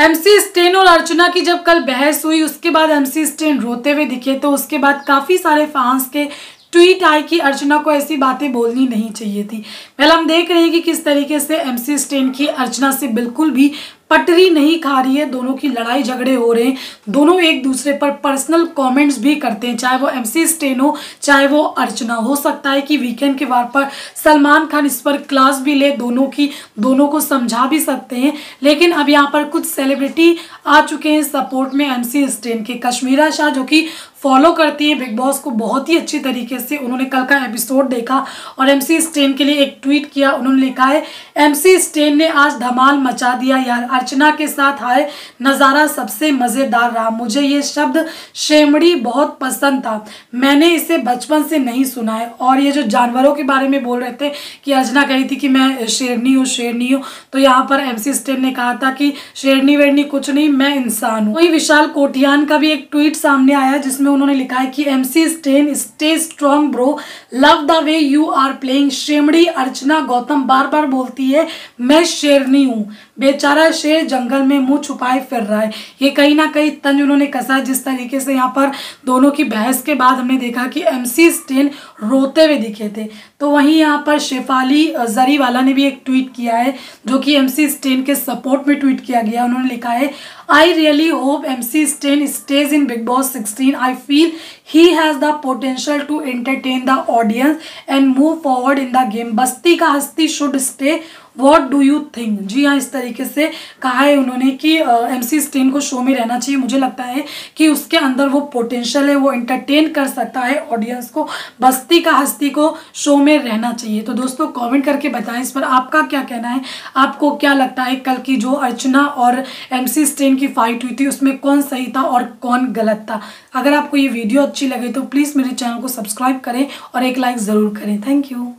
MC stand और अर्चना की जब कल बहस हुई, उसके बाद एमसी स्टेन रोते हुए दिखे तो उसके बाद काफ़ी सारे फैंस के ट्वीट आई कि अर्चना को ऐसी बातें बोलनी नहीं चाहिए थी। पहले हम देख रहे हैं कि किस तरीके से एमसी स्टेन की अर्चना से बिल्कुल भी पटरी नहीं खा रही है, दोनों की लड़ाई झगड़े हो रहे हैं। दोनों एक दूसरे पर पर्सनल कमेंट्स भी करते हैं, चाहे वो एमसी स्टेन हो, चाहे वो अर्चना। हो सकता है कि वीकेंड के वार पर सलमान खान इस पर क्लास भी ले, दोनों की, दोनों को समझा भी सकते हैं। लेकिन अब यहाँ पर कुछ सेलिब्रिटी आ चुके हैं सपोर्ट में एमसी स्टेन के। कश्मीरा शाह जो कि फॉलो करती है बिग बॉस को बहुत ही अच्छी तरीके से। उन्होंने कल का एपिसोड देखा और एमसी स्टेन के लिए एक ट्वीट किया। उन्होंने लिखा है एमसी स्टेन ने आज धमाल मचा दिया। यार अर्चना के साथ आए। नज़ारा सबसे मज़ेदार रहा। मुझे ये शब्द शेमड़ी बहुत पसंद था। मैंने इसे बचपन से नहीं सुना है। और ये जो जानवरों के बारे में बोल रहे थे कि अर्चना कही थी कि मैं शेरनी हूँ शेरनी हूँ। तो यहाँ पर एमसी स्टेन ने कहा था कि शेरनी वेरनी कुछ नहीं, मैं इंसान हूँ। वही विशाल कोटियान का भी एक ट्वीट सामने आया जिसमें उन्होंने लिखा है कि M C Stan stay strong bro love the way you are playing शेमड़ी Archana Gautam बार बार बोलती है, मैं शेरनी हूँ। बेचारा शेर जंगल में मुँह छुपाए फिर रहा है। ये कहीं ना कहीं तंज उन्होंने कसा, जिस तरीके से यहाँ पर दोनों की बहस के बाद हमने देखा कि एम सी स्टेन रोते हुए दिखे थे। तो वहीं यहाँ पर शेफाली जरी वाला ने भी एक ट्वीट किया है, जो कि एम सी स्टेन के सपोर्ट में ट्वीट किया गया। उन्होंने लिखा है I really hope M C Stan stays in Bigg Boss sixteen I feel he has the potential to entertain the audience and move forward in the game बस्ती का हस्ती should stay what do you think जी हाँ इस तरीके से कहा है उन्होंने कि एम सी स्टेन को शो में रहना चाहिए। मुझे लगता है कि उसके अंदर वो पोटेंशियल है, वो एंटरटेन कर सकता है ऑडियंस को। बस्ती का हस्ती को शो में रहना चाहिए। तो दोस्तों कमेंट करके बताएँ इस पर। आपका क्या कहना है? आपको क्या लगता है कल की जो अर्चना और एम सी स्टेन की फाइट हुई थी, उसमें कौन सही था और कौन गलत था? अगर आपको ये वीडियो अच्छी लगे तो प्लीज़ मेरे चैनल को सब्सक्राइब करें और एक लाइक ज़रूर करें। Thank you